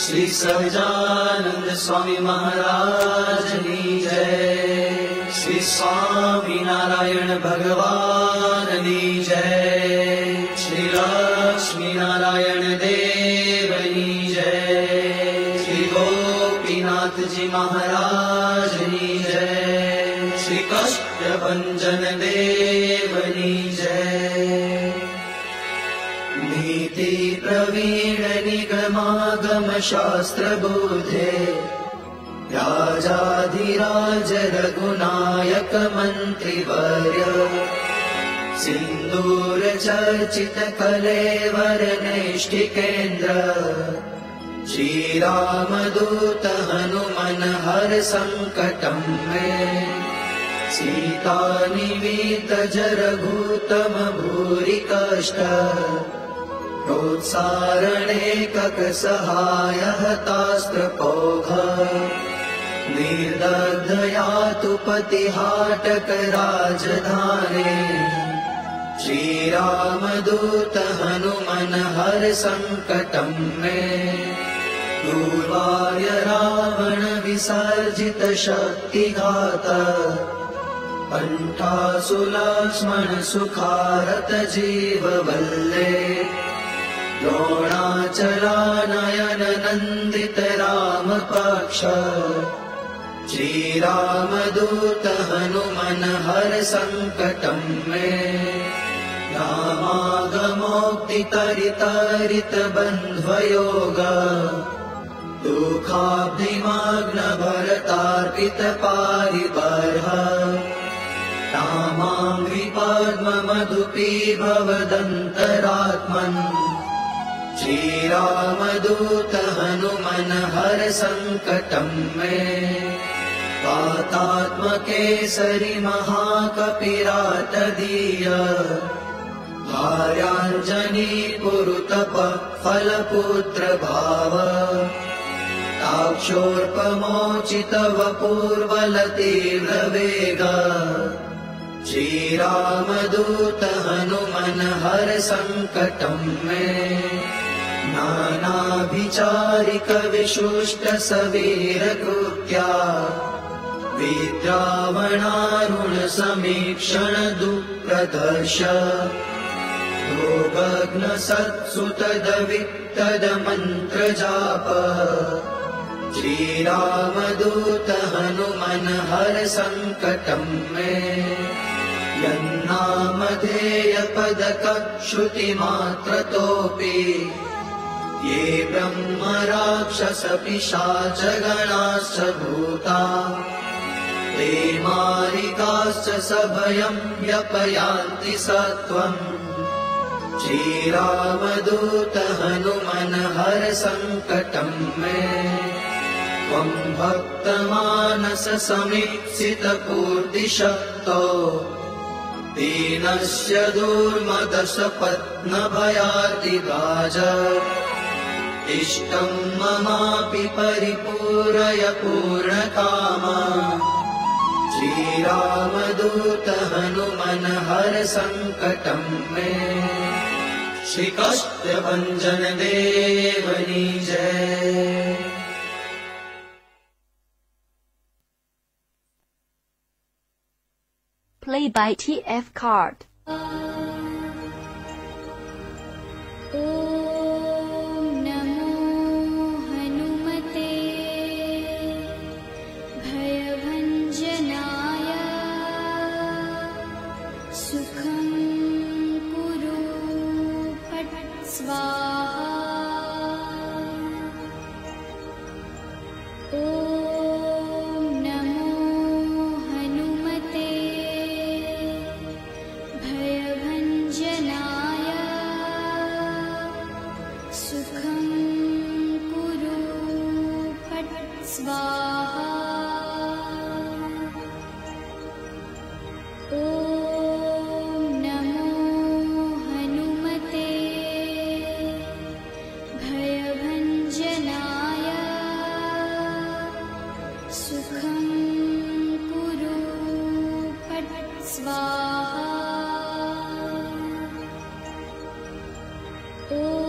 श्री सहजानंद स्वामी महाराज की जय। श्री स्वामी नारायण भगवान की जय। श्री लक्ष्मी नारायण देव भंजन देव की जय। नीति प्रवीण निगमागम शास्त्र बोधे। राजाधिराज रघुनायक मन्त्रिवर्य सिन्दूर चर्चित कलेवर नैष्टिकेन्द्र श्रीरामदूत हनुमन हर सङ्कटम् मे सीतानिवीत जरभूतम भूरि कष्ट प्रोत्सारणे ककसहायः तास्त्रपोघ निर्दग्धयातु पतिहाटक राजधाने श्रीरामदूत हनुमन हर सङ्कटम् मे दूर्वाय रावण विसर्जित शक्तिघात कण्ठासुलक्ष्मण सुखारत जीववल्ले द्रोणाचलानयन नन्दित रामपक्ष हर सङ्कटम् मे रामागमोक्तितरितरित बन्ध्वयोग रामाङ्घ्रिपद्ममधुपी भवदन्तरात्मन् श्रीरामदूत हनुमन हर सङ्कटम् मे। पातात्मकेसरि महाकपिरातदीय भार्याञ्जनी पुरुतप फलपुत्र भाव ताक्षोर्पमोचितव पूर्वलतीव्रवेग श्रीरामदूत हनुमन हर सङ्कटम् मे नानाभिचारिक विशुष्ट सवीरकृत्या विद्रावणारुण समीक्षण दुःप्रदर्श भोगग्न सत्सुतदवित्तद मन्त्रजाप श्रीरामदूत हनुमन हर सङ्कटम् मे यन्नामधेयपदकश्रुतिमात्रतोऽपि ये ब्रह्म राक्षसपिशाच गणाश्च भूता ते मारिकाश्च सभयम् श्रीरामदूत हनुमन हर सङ्कटम् मे त्वम् भक्तमानस समीक्षितपूर्तिशक्तो दीनस्य दुर्मदश पत्नभयातिराज इष्टम् ममापि परिपूरय पूर्णकामा। श्रीरामदूत हनुमन हर सङ्कटम् मे जय Play by TF Card. सुखं कुरु पटु स्वाहा ॐ नमो हनुमते भयभञ्जनाय। सुखं पुरु पटु स्वाहा ओ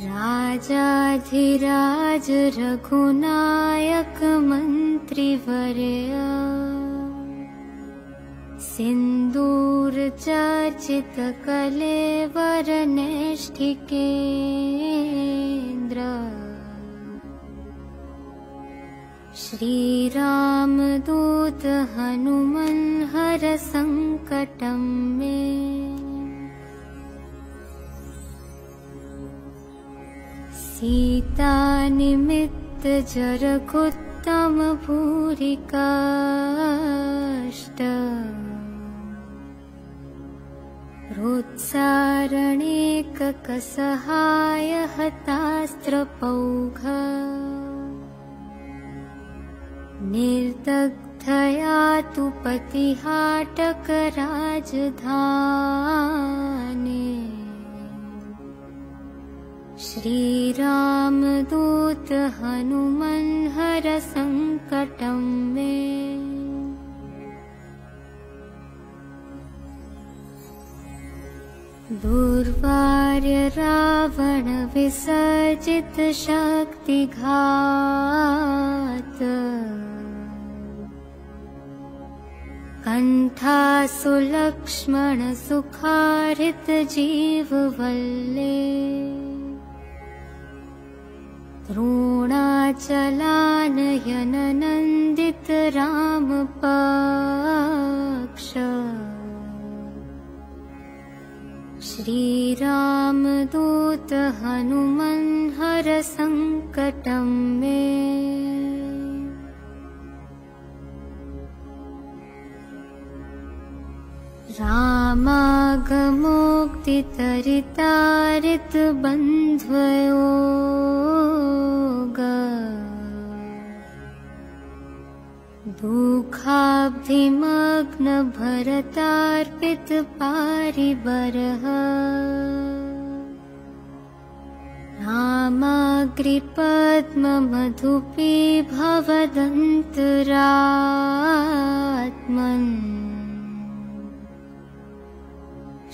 राजाधिराज रघुनायक मन्त्रिवर्य। सिन्दूरचर्चितकलेवरनेष्ठिकेन्द्र। श्रीरामदूत हनुमन् हर सङ्कटं मे सीतानिमित्त जरकुत्तम भूरिकाष्ट रोत्सारणेककसहाय हतास्त्रपौघ निर्दग्धया तु पतिहाटकराजधाने श्रीरामदूत हनुमन् हर सङ्कटं मे। दुर्वार्य रावण विसर्जित शक्तिघात कण्ठासु लक्ष्मण सुखारित जीववल्ले द्रोणाचलानयन नन्दित रामपक्ष। श्रीरामदूत हनुमन् हर सङ्कटं मे। रामागमोक्तितरितारित दुःखाब्धिमग्न भरतार्पित पारिबरः रामाग्रिपद्ममधुपी भवदन्तरात्मन्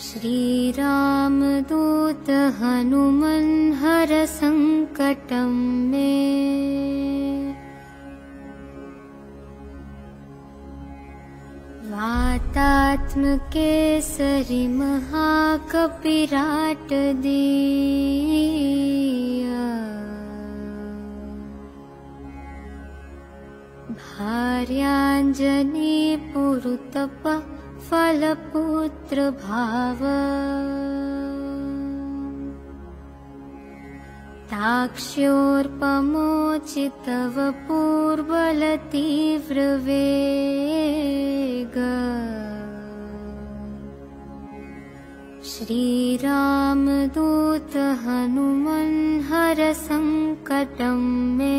श्रीरामदूत हनुमन् हर सङ्कटं मे वातात्मकेसरि महाकपिराट दीय पुरुतप फलपुत्र भाव ताक्ष्योर्पमोचितव पूर्वलतीव्रवेग श्रीरामदूत हनुमन् हर सङ्कटं मे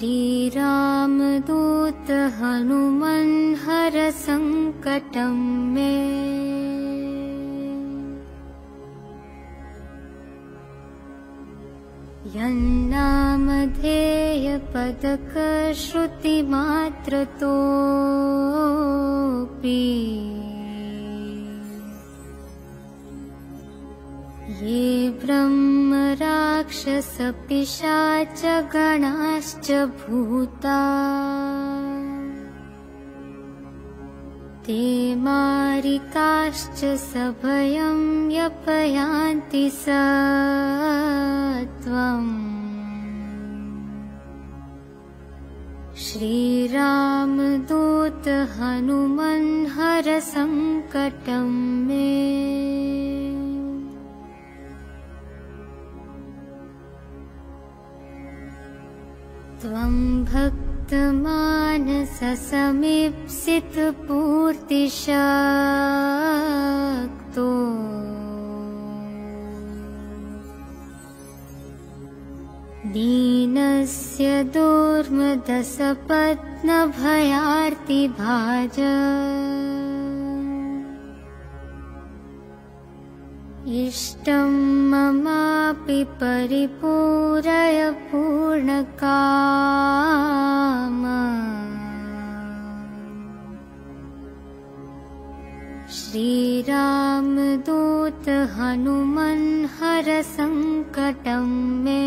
श्रीरामदूत हनुमन् हर सङ्कटं मे। यन्नामधेयपदकश्रुतिमात्रतोऽपि ये ब्रह्म राक्षसपिशाच गणाश्च भूता। ते मारिकाश्च सभयं यपयान्ति स त्वम् श्रीरामदूत हनुमन् हर सङ्कटं मे त्वं भक्तमानससमीप्सितपूर्तिशक्तो दीनस्य दूर्मदसपत्नभयार्तिभाज इष्टं ममापि परिपूरय पूर्णकाम। श्रीरामदूत हनुमन् हर सङ्कटं मे